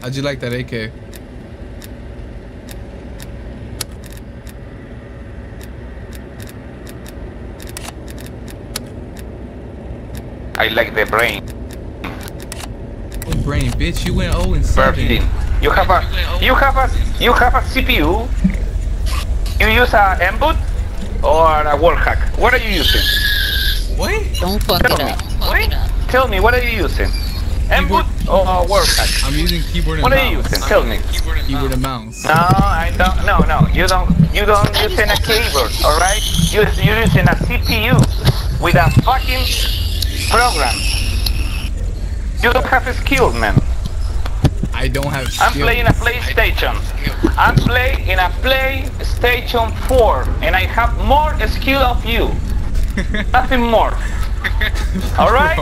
How'd you like that AK? I like the brain. What brain, bitch? You went 0 and 7. Perfect. You have a you have a you have a CPU. You use a aimbot or a wall hack. What are you using? What? Don't fuck Tell it me. up. Fuck Wait. Tell me, what are you using? M-boot or a wall? I'm using keyboard and What are you mouse. using? Tell me. Keyboard and mouse. No, I don't. No, no. You don't. You don't using a keyboard. All right. You you're using a CPU with a fucking program. You don't have a skill, man. I don't have I'm playing a PlayStation. I'm playing in a PlayStation 4, and I have more skill of you. Nothing more. All right.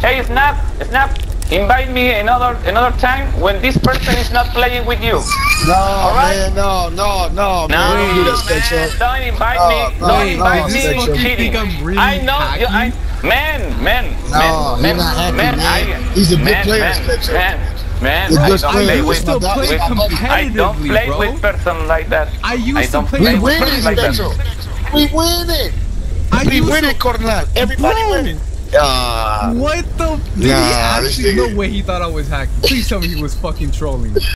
Hey, Snap, Snap, invite me another another time when this person is not playing with you. No, right. man, no, no, no, No, man. Don't do man, don't invite No, me. no, don't no, invite me. You cheating. think I'm really I know. You, I, man, man, No, man, he's not hacky, man, man. I, He's a good man, player, man, Spencer. Man, man, He's a I good don't player. play I with. used to not that- play he's I don't play bro. with person like that. I used I don't play play with with person like that. Spencer. We winning. I We used to- winning, Cornell. Everybody Bro. winning. Ah. What the? Did Nah, he actually? No way he thought I was hacking. Please tell me he was fucking trolling.